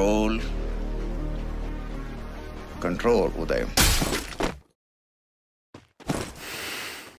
control, control, Uday.